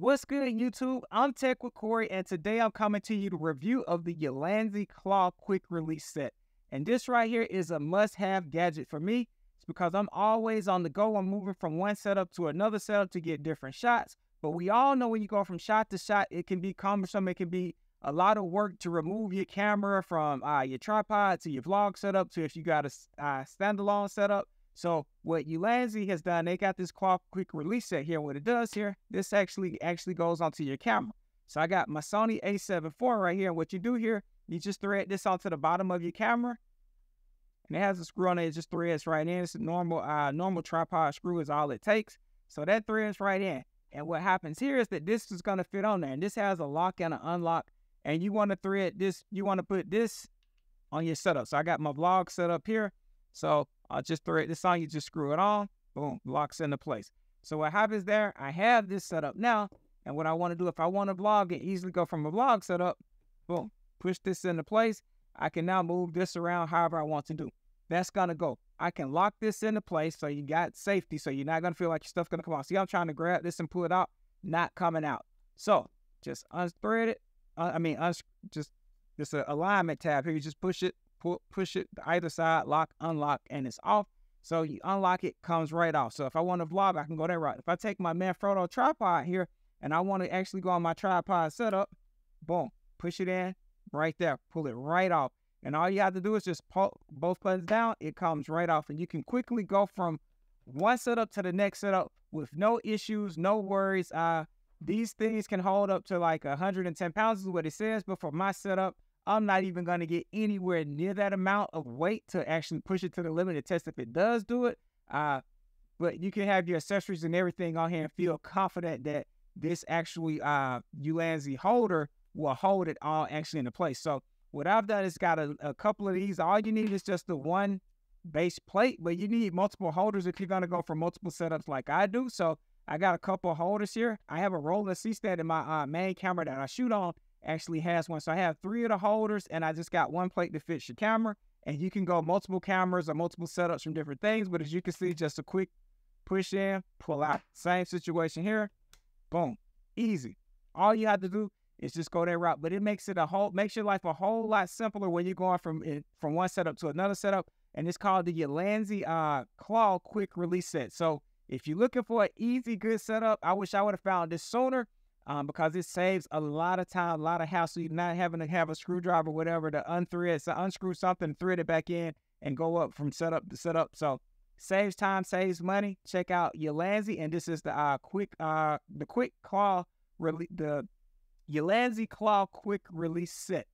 What's good, YouTube? I'm Tech with Korey, and today I'm coming to you to review of the Ulanzi Claw Quick Release Set. And this right here is a must-have gadget for me. It's because I'm always on the go. I'm moving from one setup to another setup to get different shots. But we all know when you go from shot to shot, it can be cumbersome. It can be a lot of work to remove your camera from uh, your tripod to your vlog setup to if you got a uh, standalone setup. So what Ulanzi has done, they got this quick release set here. What it does here, this actually actually goes onto your camera. So I got my Sony a7 IV right here. And what you do here, you just thread this onto the bottom of your camera. And it has a screw on it. It just threads right in. It's a normal, uh, normal tripod screw is all it takes. So that threads right in. And what happens here is that this is going to fit on there. And this has a lock and an unlock. And you want to thread this, you want to put this on your setup. So I got my vlog set up here. So I'll just thread this on, you just screw it on, boom, locks into place. So what happens there, I have this set up now, and what I want to do, if I want to vlog and easily go from a vlog setup, boom, push this into place, I can now move this around however I want to do. That's gonna go. I can lock this into place so you got safety, so you're not gonna feel like your stuff's gonna come out. See, I'm trying to grab this and pull it out, not coming out. So just unthread it. Uh, I mean, just just an alignment tab here. You just push it, pull, push it to either side, lock, unlock, and it's off. So you unlock it, comes right off. So if I want to vlog, I can go that route. If I take my Manfrotto tripod here and I want to actually go on my tripod setup, boom, push it in right there, pull it right off. And all you have to do is just pull both buttons down, it comes right off. And you can quickly go from one setup to the next setup with no issues, no worries. Uh, these things can hold up to like 110 pounds is what it says, but for my setup, I'm not even going to get anywhere near that amount of weight to actually push it to the limit to test if it does do it. Uh, but you can have your accessories and everything on here and feel confident that this actually uh, Ulanzi holder will hold it all actually into place. So what I've done is got a, a couple of these. All you need is just the one base plate, but you need multiple holders if you're going to go for multiple setups like I do. So I got a couple holders here. I have a rolling C-stand in my uh, main camera that I shoot on actually has one. So I have three of the holders and I just got one plate to fit your camera. And you can go multiple cameras or multiple setups from different things. But as you can see, just a quick push in, pull out. Same situation here. Boom. Easy. All you have to do is just go that route. But it makes it a whole makes your life a whole lot simpler when you're going from from one setup to another setup. And it's called the Ulanzi uh, Claw Quick Release Set. So if you're looking for an easy, good setup, I wish I would have found this sooner um, because it saves a lot of time, a lot of hassle. You're not having to have a screwdriver, whatever, to unthread, so unscrew something, thread it back in, and go up from setup to setup. So saves time, saves money. Check out Ulanzi, and this is the uh, quick, uh, the quick claw, rele- the Ulanzi Claw Quick Release Set.